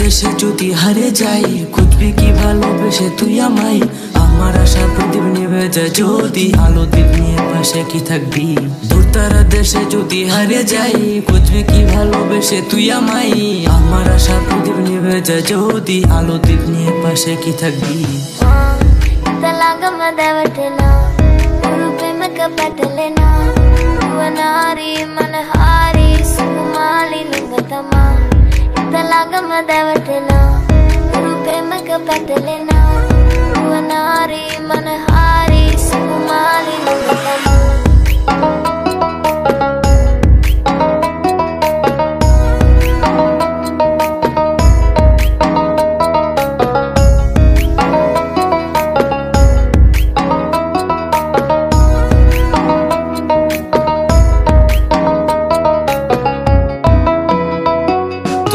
দেশে যদি হারে যাই, খুঁজবি কি ভালোবেসে তুই আমাই আমার আশা প্রদীপ নেবে যায় যদি আলো দ্বীপ নিয়ে পাশে কি থাকবি? দূর তারা দেশে যদি হারে যাই, খুঁজবি কি ভালোবেসে তুই আমাই আমার আশা প্রদীপ নেবে যায় যদি আলো দ্বীপ নিয়ে পাশে কি থাকবি? ತಲಾಂಗ ಮದವಟೆನೋ ರೂಪೆ ಮಗ না දාගම දැවටෙනා. ගුරු ප්‍රේමක පැටලෙනා. නුවනාරී මනහාරී සුකුමාලී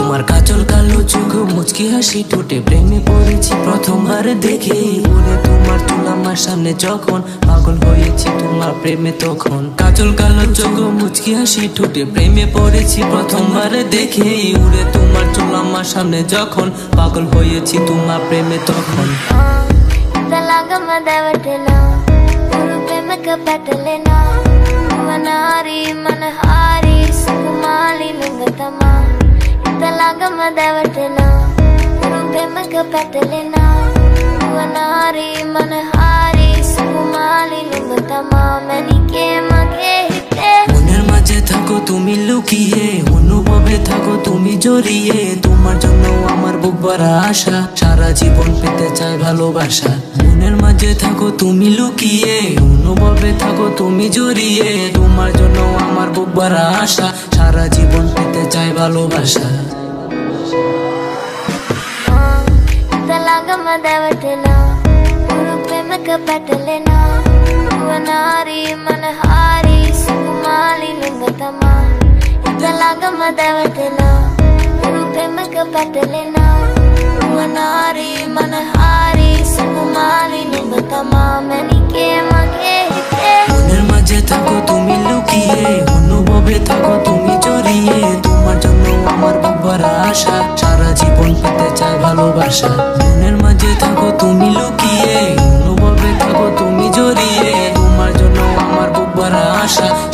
তোমার কাজল কালো চোখ, মুচকি হাসি ঠোঁটে প্রেমে পড়েছি প্রথমবার দেখে। বলে তোমার চুল আমার সামনে যখন পাগল হয়েছি তোমার প্রেমে তখন। কাজল কালো চোখ, মুচকি হাসি ঠোঁটে প্রেমে পড়েছি প্রথমবার দেখে। উড়ে তোমার চুল আমার সামনে যখন পাগল হয়েছি তোমার প্রেমে তখন। తలాగమ్మ దేవటనా రూపేమక పటలేనా వనారి మనహారి సుకుమాలి లింగతమా మనికే మగే హితే মনের মাঝে থাকো তুমি লুকিয়ে অনুভবে থাকো তুমি জড়িয়ে তোমার জন্য আমার বুক ভরা আশা সারা জীবন পেতে চাই ভালোবাসা মনের মাঝে থাকো তুমি লুকিয়ে অনুভবে থাকো তুমি জড়িয়ে তোমার জন্য আমার বুক ভরা আশা সারা জীবন পেতে চাই ভালোবাসা ದವಟಲಾ ಉರುಪೆ ಮಕ ಪಟಲೆನಾ ವನಾರಿ ಮನಹಾರಿ ಸುಮಾಲಿ ಲಿಂಗತಮ ಇತಲಾಗ ಮದವಟಲಾ ಉರುಪೆ ಮಕ ಪಟಲೆನಾ ವನಾರಿ ಮನಹಾರಿ ಸುಮಾಲಿ ಲಿಂಗತಮ ಮನಿಕೆ ಮಗೆ মনের মাঝে থাকো তুমি লুকিয়ে অনুভবে থাকো তুমি জড়িয়ে তোমার জন্য আমার বাবার আশা সারা জীবন পেতে চায় ভালোবাসা Russia.